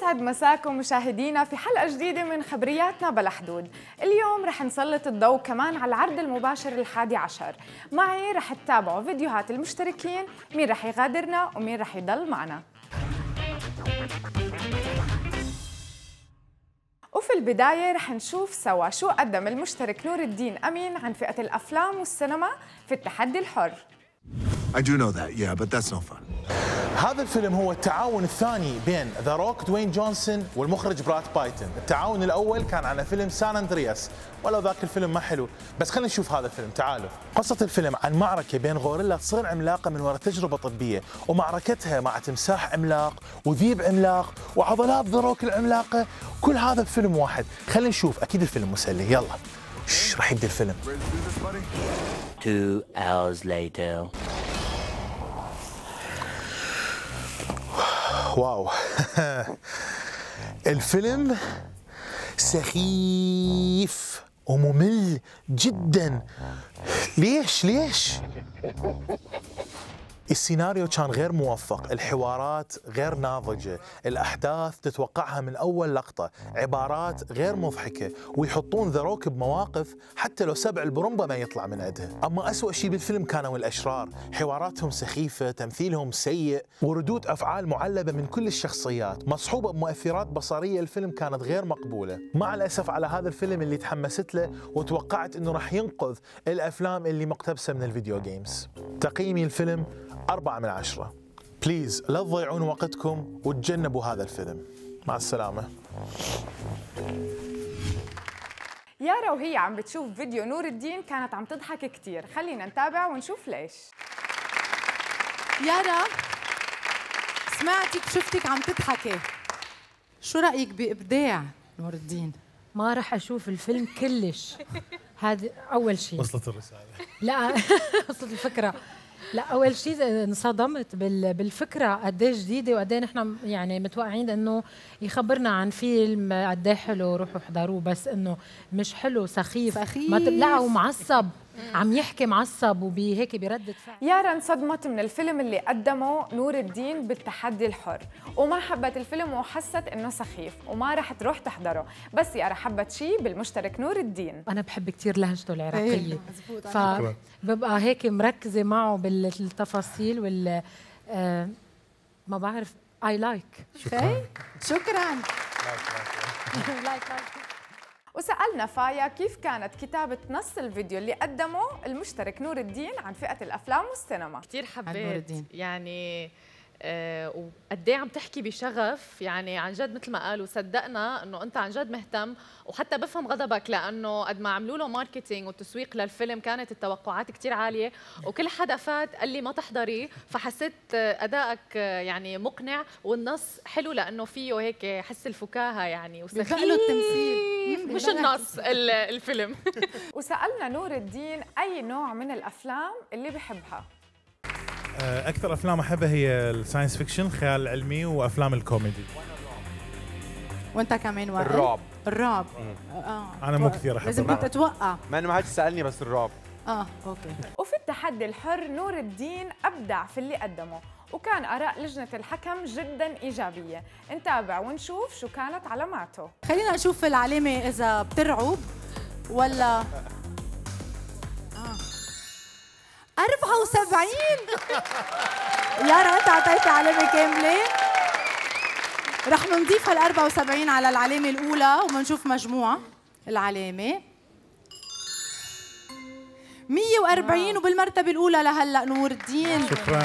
يسعد مساكم مشاهدينا في حلقة جديدة من خبرياتنا بلا حدود اليوم رح نسلط الضوء كمان على العرض المباشر الحادي عشر. معي رح تتابعوا فيديوهات المشتركين مين رح يغادرنا ومين رح يضل معنا. وفي البداية رح نشوف سوا شو قدم المشترك نور الدين أمين عن فئة الأفلام والسينما في التحدي الحر. I do know that, yeah, but that's no fun. هذا الفيلم هو التعاون الثاني بين The Rock دوين جونسون والمخرج براد بايتن التعاون الأول كان على فيلم سان اندرياس ولو ذاك الفيلم ما حلو. بس خلينا نشوف هذا الفيلم. تعالوا. قصة الفيلم عن معركة بين غوريلا تصير عملاقة من وراء تجربة طبية ومعركتها مع تمساح عملاق وذيب عملاق وعضلات The Rock العملاقة. كل هذا بفيلم واحد. خلينا نشوف. أكيد الفيلم مسلي. يلا. راح يبدأ الفيلم. Two hours later. واو. الفيلم سخيف وممل جدا. ليش؟ ليش؟ السيناريو كان غير موفق الحوارات غير ناضجة الأحداث تتوقعها من أول لقطة عبارات غير مضحكة ويحطون The Rock بمواقف حتى لو سبع البرمبة ما يطلع من عندها أما أسوأ شيء بالفيلم كانوا الأشرار حواراتهم سخيفة تمثيلهم سيء وردود أفعال معلبة من كل الشخصيات مصحوبة بمؤثرات بصرية الفيلم كانت غير مقبولة. مع الأسف على هذا الفيلم اللي تحمست له وتوقعت أنه راح ينقذ الأفلام اللي مقتبسة من ال video games تقييمي الفيلم أربعة من عشرة. please لا تضيعون وقتكم وتجنبوا هذا الفيلم. مع السلامة. يارا وهي عم بتشوف فيديو نور الدين كانت عم تضحك كتير. خلينا نتابع ونشوف ليش. يارا سمعتك شفتك عم تضحكي. شو رأيك بإبداع نور الدين؟ ما راح أشوف الفيلم كلش. هذا أول شيء. وصلت الرسالة. لا وصلت الفكرة. لا أول شيء انصدمت بال- بالفكرة قد إيه جديدة وقد إيه نحن يعني متوقعين إنه يخبرنا عن فيلم قد إيه حلو روحوا احضروه بس إنه مش حلو سخيف سخيف. ما لا ومعصب عم يحكي معصب وبهيك بردة فعل يارا انصدمت من الفيلم اللي قدمه نور الدين بالتحدي الحر. وما حبت الفيلم وحست إنه سخيف وما رح تروح تحضره. بس يارا حبت شيء بالمشترك نور الدين. أنا بحب كثير لهجته العراقية. إيه، فببقى هيك مركزة معه بالتفاصيل وال آه، ما بعرف I like شكرا. شكرا. like like وسألنا فايا كيف كانت كتابة نص الفيديو اللي قدمه المشترك نور الدين عن فئة الأفلام والسينما كثير نور حبيت الدين. يعني آه وقد إيه عم تحكي بشغف يعني عن جد مثل ما قالوا صدقنا إنه أنت عن جد مهتم وحتى بفهم غضبك لأنه قد ما عملوا له marketing وتسويق للفيلم كانت التوقعات كثير عالية وكل حدا فات قال لي ما تحضري فحسيت أدائك آه، يعني مقنع والنص حلو لأنه فيه هيك حس الفكاهة يعني له التمثيل. مم، مش النص ال- الفيلم. وسألنا نور الدين أي نوع من الأفلام اللي بحبها. أكثر أفلام أحبها هي ال science fiction الخيال العلمي وأفلام الكوميدي. وأنت كمان وائل الرعب. الرعب. آه. أنا مو كثير أحب لازم الرعب. كنت أتوقع مع انه ما حد سألني بس الرعب. آه أوكي. وفي التحدي الحر نور الدين أبدع في اللي قدمه. وكان آراء لجنة الحكم جدا إيجابية. نتابع ونشوف شو كانت علاماته. خلينا نشوف العلامة إذا بترعب ولا آه. 74 يارا أنت أعطيتي علامة كاملة. رح نضيف ال 74 على العلامة الأولى وبنشوف مجموعة العلامة. 140 وبالمرتبة الأولى لهلأ نور الدين. شكرا.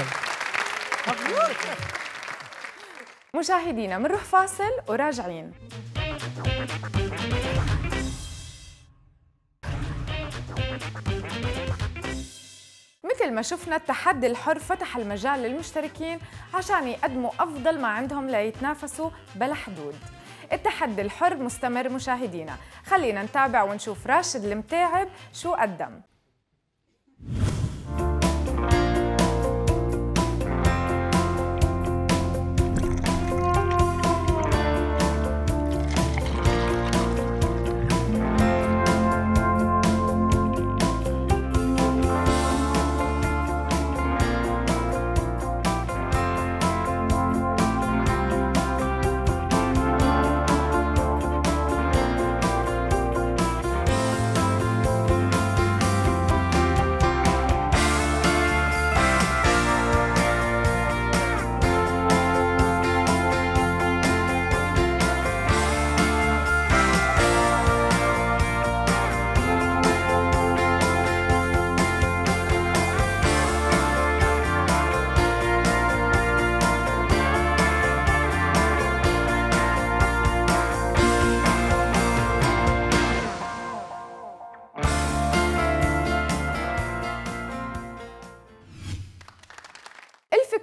مشاهدينا منروح فاصل وراجعين. مثل ما شفنا التحدي الحر فتح المجال للمشتركين عشان يقدموا أفضل ما عندهم ليتنافسوا بلا حدود التحدي الحر مستمر مشاهدينا. خلينا نتابع ونشوف راشد المتاعب شو قدم.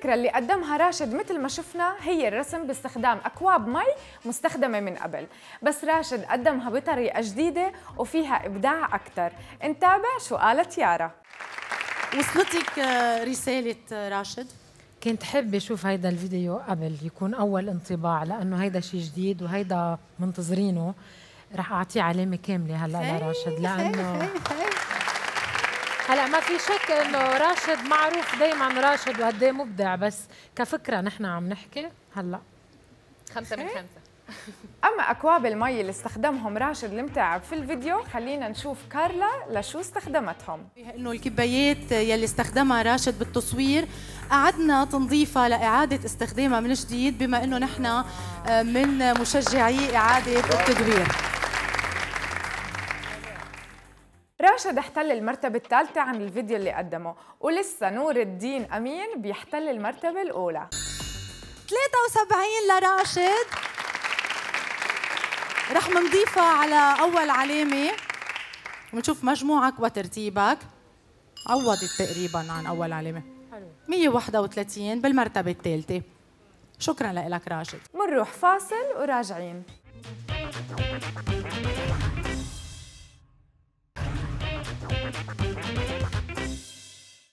الفكرة اللي قدمها راشد مثل ما شفنا هي الرسم باستخدام أكواب مي مستخدمة من قبل. بس راشد قدمها بطريقة جديدة وفيها إبداع أكثر نتابع شو قالت يارا. وصلتك آه، رسالة آه، راشد؟ كنت حابة أشوف هيدا الفيديو قبل يكون أول انطباع لأنه هيدا شيء جديد وهيدا منتظرينه. رح أعطيه علامة كاملة هلأ لراشد لأنه هلا ما في شك إنه راشد معروف دائما راشد وقد إيه مبدع بس كفكرة نحن عم نحكي هلا. خمسة من خمسة. أما أكواب المي اللي استخدمهم راشد المتعب في الفيديو خلينا نشوف كارلا لشو استخدمتهم. إنه الكبايات يلي استخدمها راشد بالتصوير قعدنا تنظيفها لإعادة استخدامها من جديد بما إنه نحن آه، من مشجعي إعادة التدوير. راشد احتل المرتبة الثالثة عن الفيديو اللي قدمه ولسه نور الدين أمين بيحتل المرتبة الأولى. 73 لراشد. رح نضيفها على أول علامة. ونشوف مجموعك وترتيبك. عوضت تقريبا عن أول علامة. 131 بالمرتبة الثالثة. شكرا لك راشد. منروح فاصل وراجعين.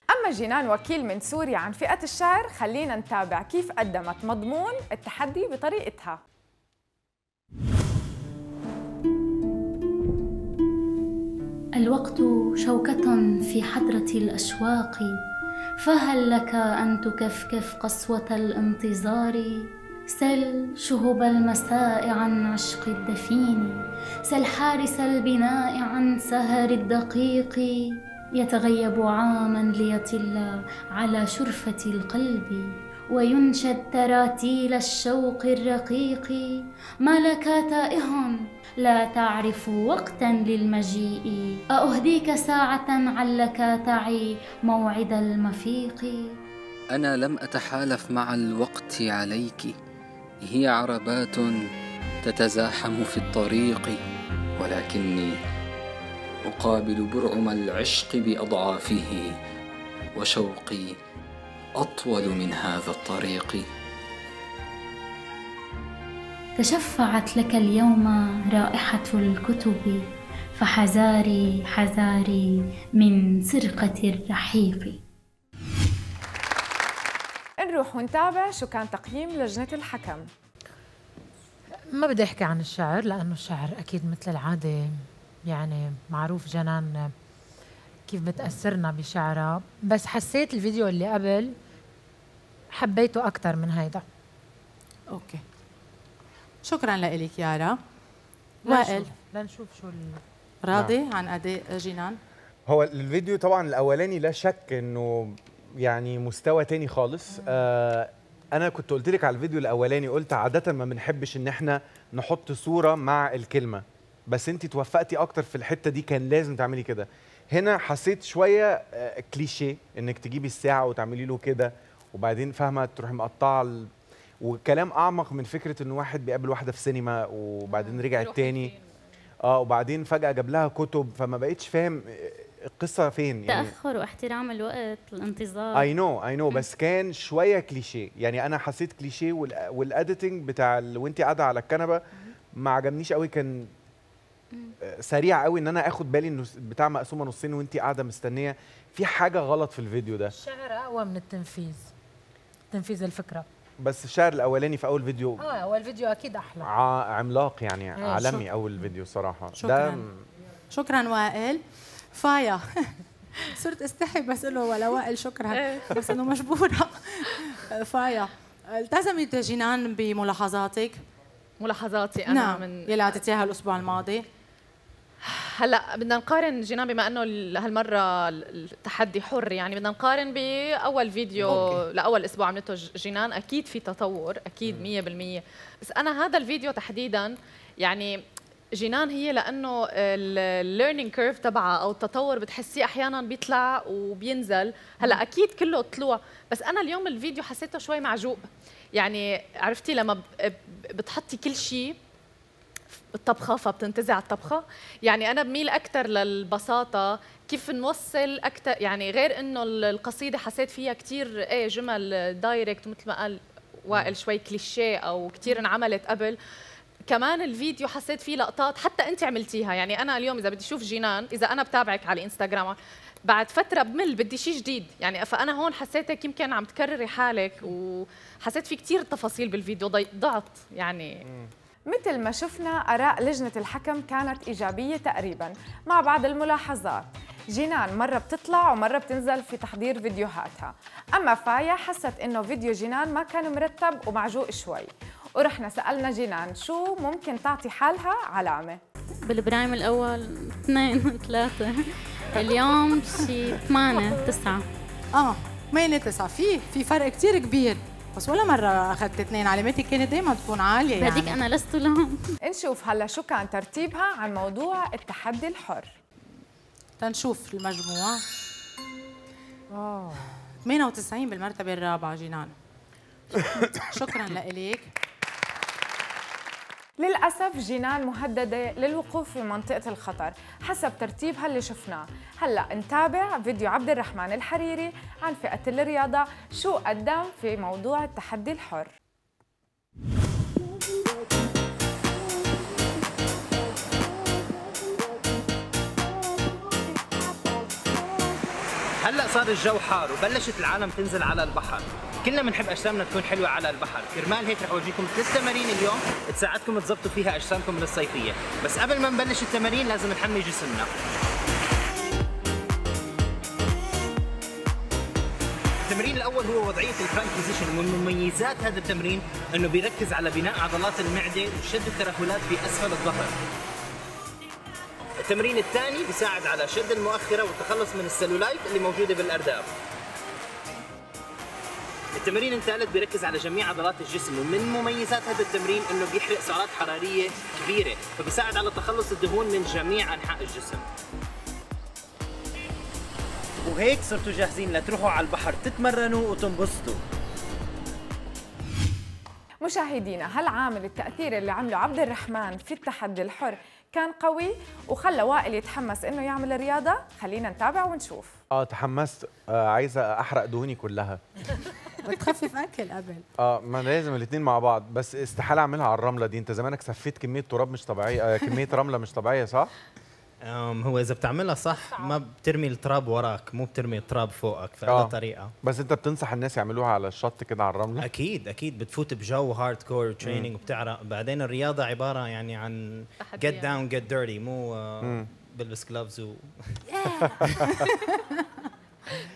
أما جنان وكيل من سوريا عن فئة الشعر خلينا نتابع كيف قدمت مضمون التحدي بطريقتها. الوقت شوكة في حضرة الأشواق فهل لك أن تكفكف قسوة الانتظار؟ سل شهب المساء عن عشق الدفين. سل حارس البناء عن سهر الدقيق يتغيب عاما ليطل على شرفة القلب وينشد تراتيل الشوق الرقيق. ما لك تائه لا تعرف وقتا للمجيء. أهديك ساعة علك تعي موعد المفيق. أنا لم أتحالف مع الوقت عليك هي عربات تتزاحم في الطريق ولكني أقابل برعم العشق بأضعافه وشوقي أطول من هذا الطريق. تشفعت لك اليوم رائحة الكتب فحذاري حذاري من سرقة الرحيق. نروح ونتابع شو كان تقييم لجنة الحكم. ما بدي أحكي عن الشعر لأنه الشعر أكيد مثل العادة يعني معروف جنان كيف بتأثرنا بشعرها. بس حسيت الفيديو اللي قبل حبيته أكثر من هيدا. أوكي. شكرا لك يارا. وائل. لنشوف شو ال... راضي عن أداء جنان؟ هو الفيديو طبعا الأولاني لا شك إنه يعني مستوى تاني خالص. آه أنا كنت قلت لك على الفيديو الأولاني قلت عادة ما بنحبش إن إحنا نحط صورة مع الكلمة. بس أنت توفقتي أكتر في الحتة دي كان لازم تعملي كده. هنا حسيت شوية آه كليشيه إنك تجيبي الساعة وتعملي له كده وبعدين فاهمة تروحي مقطعة ال... وكلام أعمق من فكرة إن واحد بيقابل واحدة في سينما وبعدين رجع التاني آه وبعدين فجأة جاب لها كتب فما بقتش فاهم القصة فين يعني؟ تأخر واحترام الوقت الانتظار. اي نو اي نو بس كان شوية كليشيه. يعني أنا حسيت كليشيه وال- وال editing بتاع وانت قاعدة على الكنبة ما عجبنيش قوي كان آه، سريع قوي إن أنا آخد بالي إنه بتاع مقسومة نصين وانت قاعدة مستنية. في حاجة غلط في الفيديو ده. الشعر أقوى من التنفيذ. تنفيذ الفكرة. بس الشعر الأولاني في أول فيديو آه هو الفيديو أكيد أحلى. ع- عملاق يعني إيه، عالمي شك- أول فيديو صراحة. شكراً. ده شكرا وائل. فايا. صرت استحي بس له ولا وائل شكرا. بس إنه مجبورة. فايا. التزمت جنان بملاحظاتك؟ ملاحظاتي أنا نعم. من يلي اعطيتيها الأسبوع الماضي. هلأ بدنا نقارن جنان بما إنه ال- هالمرة ال- التحدي حر يعني بدنا نقارن بأول فيديو أوكي. لأول أسبوع عملته جنان أكيد في تطور أكيد 100% بس أنا هذا الفيديو تحديدا يعني جنان هي لأنه ال learning curve تبعها أو التطور بتحسيه أحيانا بيطلع وبينزل. هلا أكيد كله طلوع. بس أنا اليوم الفيديو حسيته شوي معجوق. يعني عرفتي لما بتحطي كل شيء الطبخه فبتنتزع الطبخة. يعني أنا بميل أكثر للبساطة كيف نوصل أكثر يعني غير إنه القصيدة حسيت فيها كثير إيه جمل direct مثل ما قال وائل شوي كليشيه أو كثير انعملت قبل. كمان الفيديو حسيت فيه لقطات حتى انت عملتيها. يعني أنا اليوم إذا بدي أشوف جينان إذا أنا بتابعك على إنستغرام بعد فترة بمل بدي شيء جديد. يعني فأنا هون حسيتك يمكن عم تكرري حالك وحسيت في كثير تفاصيل بالفيديو ضعت يعني. مثل ما شفنا آراء لجنة الحكم كانت إيجابية تقريبا. مع بعض الملاحظات جينان مرة بتطلع ومرة بتنزل في تحضير فيديوهاتها. أما فايا حست إنه فيديو جينان ما كان مرتب ومعجوق شوي. ورحنا سألنا جينان شو ممكن تعطي حالها علامة؟ بالبرايم الأول اثنين ثلاثة اليوم شي ثمانية تسعة. آه ثمانية تسعة. في في فرق كتير كبير. بس ولا مرة أخذت اثنين. علاماتي كانت دايما تكون عالية يعني. هذيك أنا لست لهم. نشوف هلا شو كان ترتيبها عن موضوع التحدي الحر. تنشوف المجموع آه 98 بالمرتبة الرابعة جينان. شكرا لك للأسف جينان مهددة للوقوف في منطقة الخطر حسب ترتيبها اللي شفناه. هلأ نتابع فيديو عبد الرحمن الحريري عن فئة الرياضة شو قدم في موضوع التحدي الحر. هلأ صار الجو حار وبلشت العالم تنزل على البحر. كلنا بنحب أجسامنا تكون حلوة على البحر. كرمال هيك رح أورجيكم ثلاث تمارين اليوم. تساعدكم تظبطوا فيها أجسامكم من الصيفية. بس قبل ما نبلش التمارين لازم نحمي جسمنا. التمرين الأول هو وضعية ال plank position ومن مميزات هذا التمرين إنه بيركز على بناء عضلات المعدة وشد الترهلات في أسفل الظهر. التمرين الثاني بيساعد على شد المؤخرة والتخلص من السلولايت اللي موجودة بالارداف التمرين الثالث بيركز على جميع عضلات الجسم ومن مميزات هذا التمرين إنه بيحرق سعرات حرارية كبيرة فبيساعد على تخلص الدهون من جميع أنحاء الجسم. وهيك صرتوا جاهزين لتروحوا على البحر تتمرنوا وتنبسطوا. مشاهدينا هل عامل التأثير اللي عمله عبد الرحمن في التحدي الحر كان قوي وخلى وائل يتحمس إنه يعمل رياضه خلينا نتابع ونشوف. آه تحمست. آه عايزة أحرق دهوني كلها. بتخفف أكل قبل. آه ما لازم الاثنين مع بعض. بس استحالة أعملها على الرملة دي. أنت زمانك سفيت كمية تراب مش طبيعية آه كمية رملة مش طبيعية صح؟ هو إذا بتعملها صح ما بترمي التراب وراك مو بترمي التراب فوقك فهذا آه. طريقة. بس أنت بتنصح الناس يعملوها على الشط كده على الرملة؟ أكيد أكيد بتفوت بجو hardcore training وبتعرق. بعدين الرياضة عبارة يعني عن get down get dirty مو آه، بلبس gloves و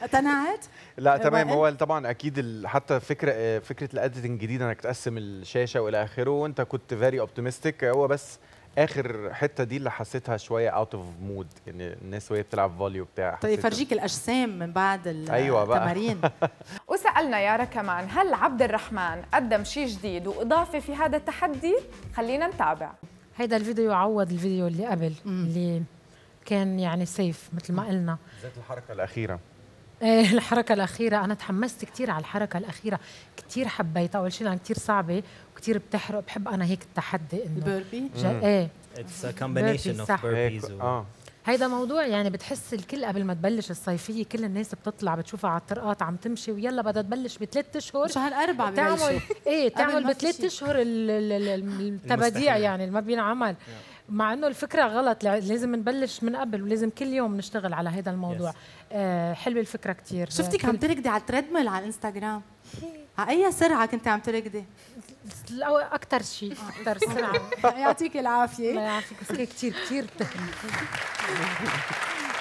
اقتنعت؟ لا تمام. هو طبعا أكيد حتى فكرة آه، فكرة ال editing الجديدة إنك تقسم الشاشة والى اخره وأنت كنت very optimistic هو بس آخر حتة دي اللي حسيتها شوية out of mood يعني الناس وهي بتلعب volley وبتاع طيب فرجيك الأجسام من بعد أيوة بقى. التمارين. وسألنا يارا كمان هل عبد الرحمن قدم شيء جديد واضافه في هذا التحدي؟ خلينا نتابع. هيدا الفيديو يعوض الفيديو اللي قبل اللي كان يعني safe مثل ما قلنا. بالذات الحركة الأخيرة. إيه الحركة الأخيرة. أنا تحمست كتير على الحركة الأخيرة. كتير حبيتها. أول شيء لأنها كتير صعبة. وكتير بتحرق بحب أنا هيك التحدي إنه ال burpee جا- إيه. it's combination of آه. هيدا موضوع يعني بتحس الكل قبل ما تبلش الصيفية كل الناس بتطلع بتشوفها على الطرقات عم تمشي ويلا بدها تبلش بثلاث أشهر. شهر أربعة تعمل ببلشوا إيه تعمل بثلاث. أشهر ال- ال- ال- التباديع. يعني اللي ما بينعمل مع إنه الفكرة غلط لازم نبلش من قبل ولازم كل يوم نشتغل على هذا الموضوع. آه حلوة الفكرة كتير. شفتك عم تركضي على التريدميل على الإنستغرام؟ أي سرعة كنت عم تركضي؟ أكثر شيء أكثر سرعة. يعطيك الله العافيه يعافيك بس هيك كثير كثير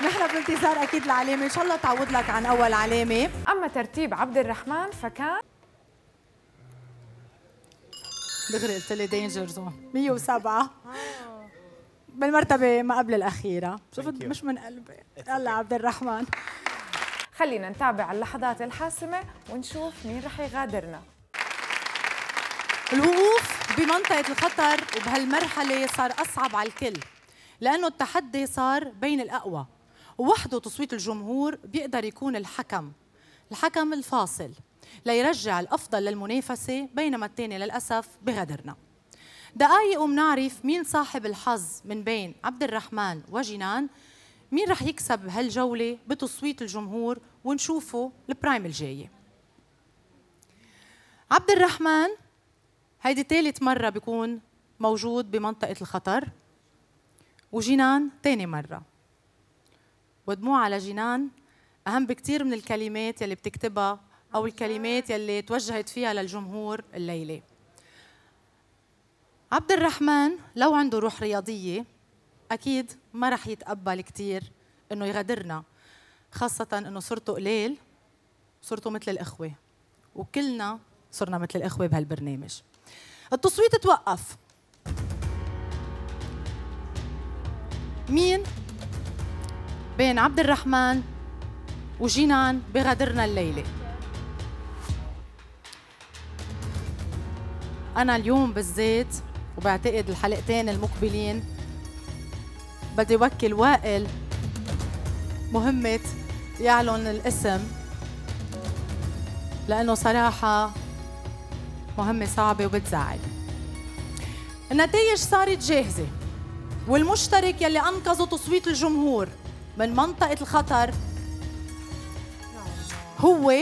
نحن بانتظار أكيد العلامة. إن شاء الله تعوض لك عن أول علامة. أما ترتيب عبد الرحمن فكان دغري قلت لي دينجر زون 107 بالمرتبة ما قبل الأخيرة. شفت مش من قلبي. يلا عبد الرحمن. خلينا نتابع اللحظات الحاسمة ونشوف مين رح يغادرنا. الوقوف بمنطقة الخطر وبهالمرحلة صار أصعب على الكل لأنه التحدي صار بين الأقوى ووحده تصويت الجمهور بيقدر يكون الحكم الحكم الفاصل ليرجع الأفضل للمنافسة بينما الثاني للأسف بغدرنا. دقايق ومنعرف مين صاحب الحظ من بين عبد الرحمن وجنان مين رح يكسب هالجولة بتصويت الجمهور ونشوفه البرايم الجاية؟ عبد الرحمن هيدي ثالث مرة بيكون موجود بمنطقة الخطر. وجنان تاني مرة. ودموع على جنان أهم بكتير من الكلمات يلي بتكتبها أو الكلمات يلي توجهت فيها للجمهور الليلة. عبد الرحمن لو عنده روح رياضية أكيد ما رح يتقبل كتير إنه يغادرنا خاصة إنه صرتوا قليل صرتوا مثل الإخوة وكلنا صرنا مثل الإخوة بهالبرنامج. التصويت توقف. مين؟ بين عبد الرحمن وجنان بغادرنا الليلة. أنا اليوم بالذات وبعتقد الحلقتين المقبلين بدي وكل وائل مهمة يعلن الاسم لأنه صراحة مهمة صعبة وبتزعل. النتائج صارت جاهزة والمشترك يلي أنقذوا تصويت الجمهور من منطقة الخطر هو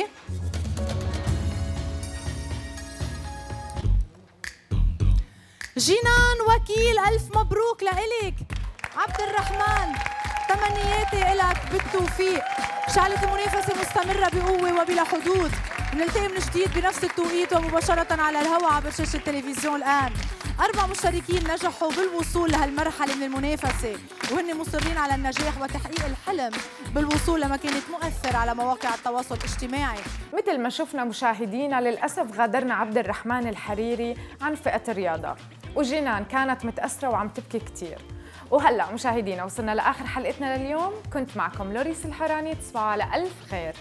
جنان وكيل ألف مبروك لإلك. عبد الرحمن تمنياتي إلك بالتوفيق. شعلة المنافسة مستمرة بقوة وبلا حدود. نلتقي من جديد بنفس التوقيت ومباشرة على الهواء عبر شاشة التلفزيون الآن. أربع مشتركين نجحوا بالوصول لهالمرحلة من المنافسة وهن مصرين على النجاح وتحقيق الحلم بالوصول لمكانة مؤثر على مواقع التواصل الاجتماعي. مثل ما شفنا مشاهدينا للأسف غادرنا عبد الرحمن الحريري عن فئة الرياضة. وجينان كانت متأثرة وعم تبكي كتير. وهلا مشاهدينا وصلنا لآخر حلقتنا لليوم. كنت معكم لوريس الحراني. تصبحوا على ألف خير.